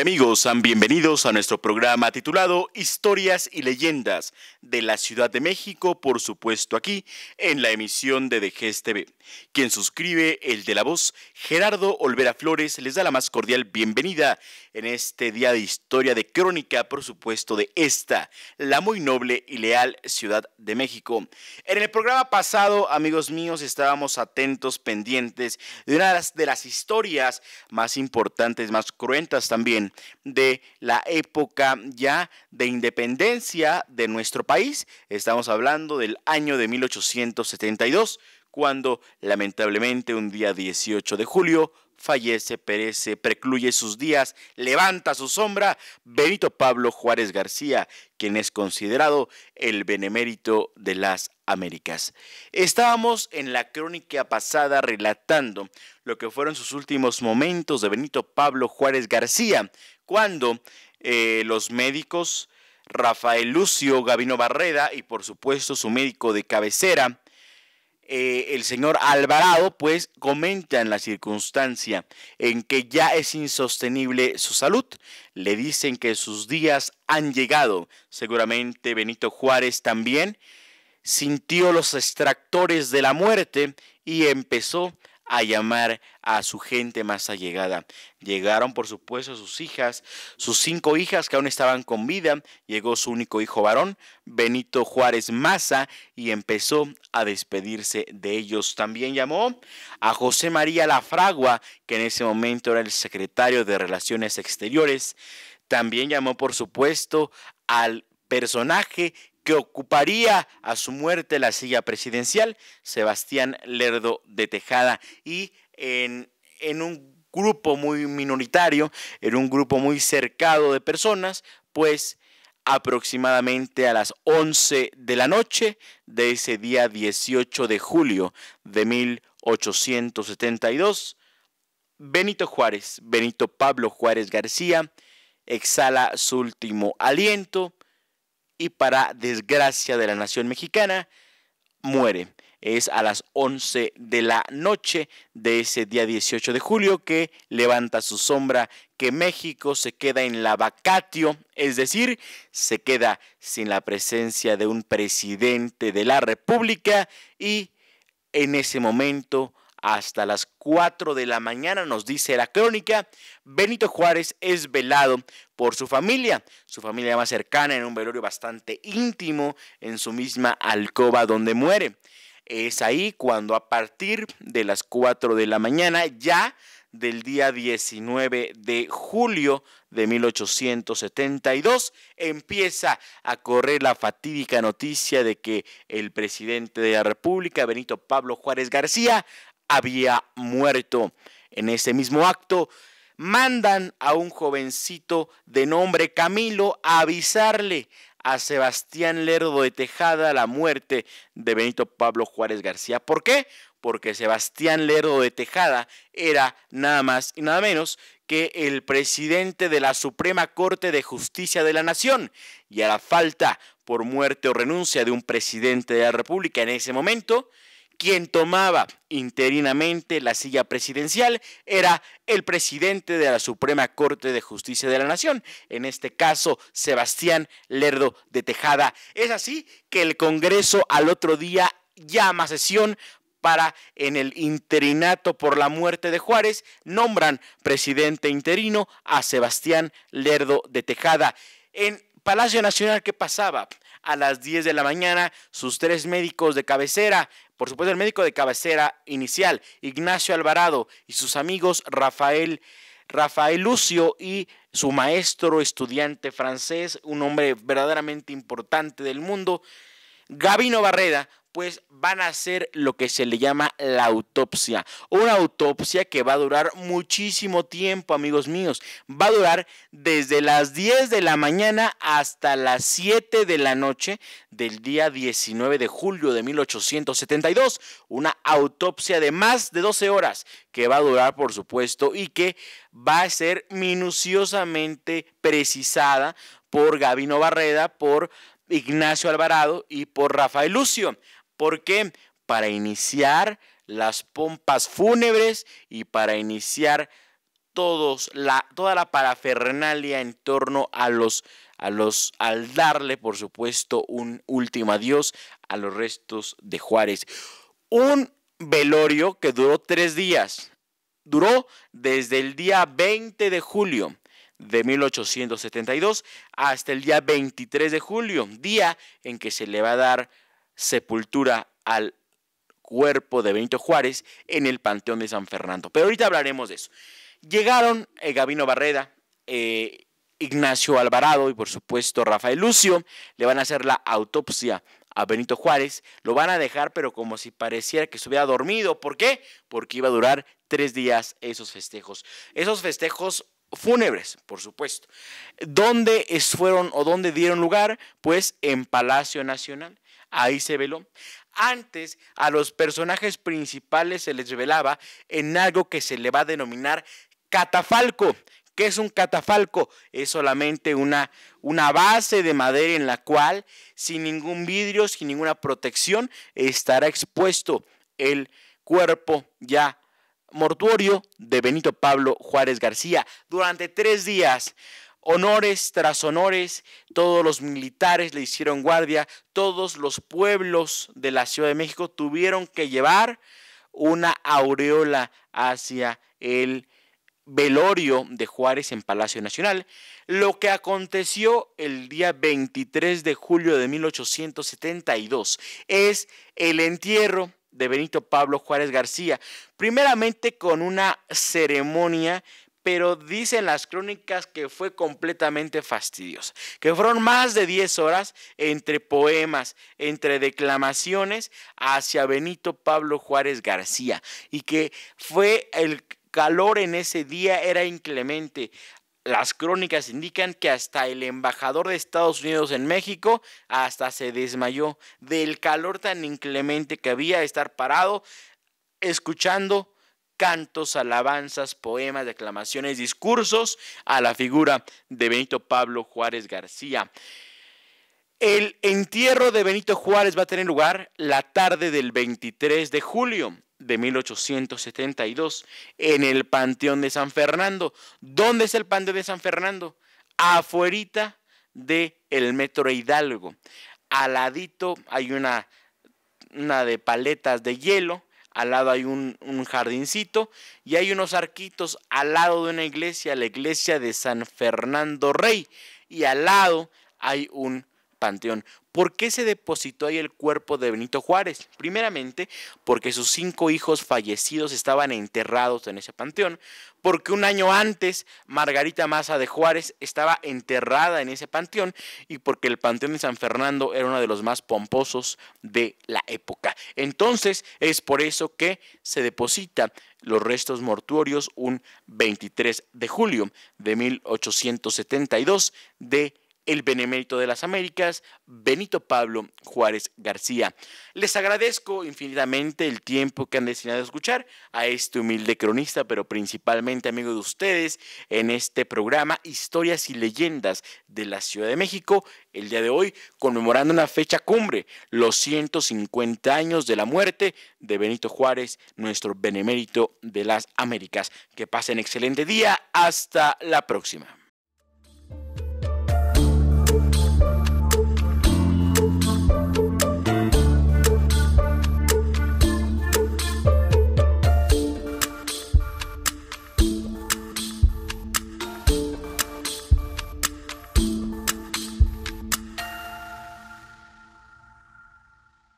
amigos, sean bienvenidos a nuestro programa titulado Historias y Leyendas de la Ciudad de México, por supuesto aquí en la emisión de DGS TV. Quien suscribe el de la voz, Gerardo Olvera Flores, les da la más cordial bienvenida en este día de historia de crónica, por supuesto, de esta, la muy noble y leal Ciudad de México. En el programa pasado, amigos míos, estábamos atentos, pendientes de una de las historias más importantes, más cruentas también, de la época ya de independencia de nuestro país. Estamos hablando del año de 1872 cuando lamentablemente un día 18 de julio fallece, perece, precluye sus días, levanta su sombra Benito Pablo Juárez García, quien es considerado el benemérito de las Américas. Estábamos en la crónica pasada relatando lo que fueron sus últimos momentos de Benito Pablo Juárez García, cuando eh, los médicos Rafael Lucio Gavino Barreda y por supuesto su médico de cabecera, eh, el señor Alvarado, pues comenta en la circunstancia en que ya es insostenible su salud. Le dicen que sus días han llegado. Seguramente Benito Juárez también sintió los extractores de la muerte y empezó a llamar a su gente más allegada. Llegaron, por supuesto, sus hijas, sus cinco hijas que aún estaban con vida. Llegó su único hijo varón, Benito Juárez Maza, y empezó a despedirse de ellos. También llamó a José María Lafragua, que en ese momento era el secretario de Relaciones Exteriores. También llamó, por supuesto, al personaje que ocuparía a su muerte la silla presidencial, Sebastián Lerdo de Tejada, y en, en un grupo muy minoritario, en un grupo muy cercado de personas, pues aproximadamente a las 11 de la noche de ese día 18 de julio de 1872, Benito Juárez, Benito Pablo Juárez García, exhala su último aliento y para desgracia de la nación mexicana, muere. Es a las 11 de la noche de ese día 18 de julio que levanta su sombra, que México se queda en la vacatio, es decir, se queda sin la presencia de un presidente de la República y en ese momento hasta las 4 de la mañana, nos dice la crónica, Benito Juárez es velado por su familia, su familia más cercana, en un velorio bastante íntimo, en su misma alcoba donde muere. Es ahí cuando a partir de las 4 de la mañana, ya del día 19 de julio de 1872, empieza a correr la fatídica noticia de que el presidente de la República, Benito Pablo Juárez García, había muerto. En ese mismo acto, mandan a un jovencito de nombre Camilo a avisarle a Sebastián Lerdo de Tejada la muerte de Benito Pablo Juárez García. ¿Por qué? Porque Sebastián Lerdo de Tejada era nada más y nada menos que el presidente de la Suprema Corte de Justicia de la Nación. Y a la falta por muerte o renuncia de un presidente de la República en ese momento, quien tomaba interinamente la silla presidencial era el presidente de la Suprema Corte de Justicia de la Nación, en este caso Sebastián Lerdo de Tejada. Es así que el Congreso al otro día llama sesión para en el interinato por la muerte de Juárez nombran presidente interino a Sebastián Lerdo de Tejada. En Palacio Nacional, ¿qué pasaba? A las 10 de la mañana, sus tres médicos de cabecera, por supuesto, el médico de cabecera inicial, Ignacio Alvarado, y sus amigos Rafael, Rafael Lucio y su maestro estudiante francés, un hombre verdaderamente importante del mundo, Gabino Barreda, pues van a hacer lo que se le llama la autopsia. Una autopsia que va a durar muchísimo tiempo, amigos míos. Va a durar desde las 10 de la mañana hasta las 7 de la noche del día 19 de julio de 1872. Una autopsia de más de 12 horas que va a durar, por supuesto, y que va a ser minuciosamente precisada por Gabino Barreda, por Ignacio Alvarado y por Rafael Lucio. ¿Por qué? Para iniciar las pompas fúnebres y para iniciar toda la parafernalia en torno a los, a los, al darle, por supuesto, un último adiós a los restos de Juárez. Un velorio que duró tres días. Duró desde el día 20 de julio de 1872 hasta el día 23 de julio, día en que se le va a dar sepultura al cuerpo de Benito Juárez en el Panteón de San Fernando. Pero ahorita hablaremos de eso. Llegaron eh, Gabino Barreda, eh, Ignacio Alvarado y por supuesto Rafael Lucio, le van a hacer la autopsia a Benito Juárez, lo van a dejar pero como si pareciera que estuviera dormido. ¿Por qué? Porque iba a durar tres días esos festejos. Esos festejos fúnebres, por supuesto. ¿Dónde fueron o dónde dieron lugar? Pues en Palacio Nacional. Ahí se veló. Antes a los personajes principales se les revelaba en algo que se le va a denominar catafalco. ¿Qué es un catafalco? Es solamente una, una base de madera en la cual, sin ningún vidrio, sin ninguna protección, estará expuesto el cuerpo ya mortuorio de Benito Pablo Juárez García durante tres días. Honores tras honores, todos los militares le hicieron guardia, todos los pueblos de la Ciudad de México tuvieron que llevar una aureola hacia el velorio de Juárez en Palacio Nacional, lo que aconteció el día 23 de julio de 1872 es el entierro de Benito Pablo Juárez García, primeramente con una ceremonia pero dicen las crónicas que fue completamente fastidiosa, que fueron más de 10 horas entre poemas, entre declamaciones hacia Benito Pablo Juárez García y que fue el calor en ese día era inclemente. Las crónicas indican que hasta el embajador de Estados Unidos en México hasta se desmayó del calor tan inclemente que había estar parado escuchando cantos, alabanzas, poemas, declamaciones, discursos a la figura de Benito Pablo Juárez García. El entierro de Benito Juárez va a tener lugar la tarde del 23 de julio de 1872 en el Panteón de San Fernando. ¿Dónde es el Panteón de San Fernando? Afuerita de el Metro Hidalgo. Al ladito hay una, una de paletas de hielo, al lado hay un, un, jardincito y hay unos arquitos al lado de una iglesia, la iglesia de San Fernando Rey, y al lado hay un panteón. ¿Por qué se depositó ahí el cuerpo de Benito Juárez? Primeramente, porque sus cinco hijos fallecidos estaban enterrados en ese panteón, porque un año antes Margarita Maza de Juárez estaba enterrada en ese panteón y porque el panteón de San Fernando era uno de los más pomposos de la época. Entonces, es por eso que se deposita los restos mortuorios un 23 de julio de 1872 de el Benemérito de las Américas, Benito Pablo Juárez García. Les agradezco infinitamente el tiempo que han destinado a escuchar a este humilde cronista, pero principalmente amigo de ustedes, en este programa Historias y Leyendas de la Ciudad de México, el día de hoy conmemorando una fecha cumbre, los 150 años de la muerte de Benito Juárez, nuestro Benemérito de las Américas. Que pasen excelente día, hasta la próxima.